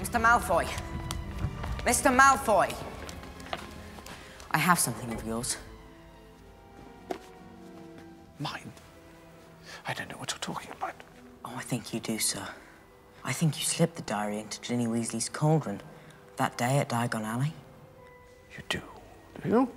Mr. Malfoy. Mr. Malfoy. I have something of yours. Mine? I don't know what you're talking about. Oh, I think you do, sir. I think you slipped the diary into Ginny Weasley's cauldron that day at Diagon Alley. You do, do you?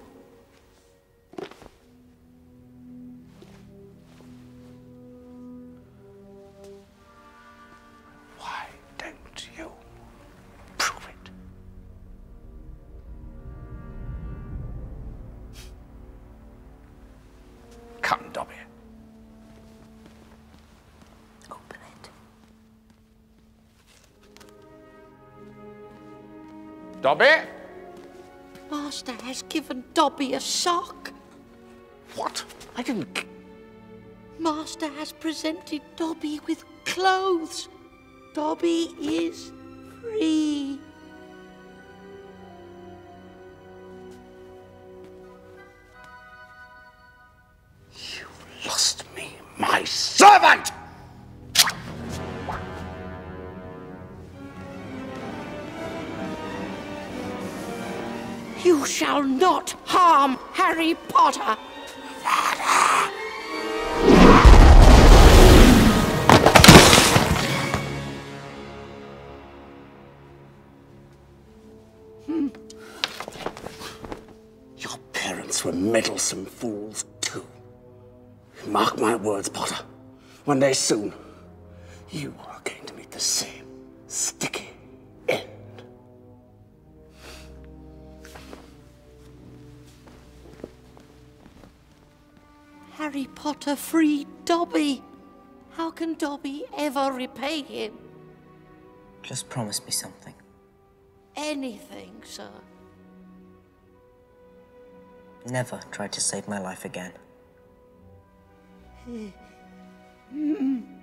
Dobby? Master has given Dobby a sock. What? I didn't. Master has presented Dobby with clothes. Dobby is free. You shall not harm Harry Potter. Hmm. Your parents were meddlesome fools, too. Mark my words, Potter. One day soon, you are going to meet the same sticky Harry Potter freed Dobby. How can Dobby ever repay him? Just promise me something. Anything, sir. Never try to save my life again.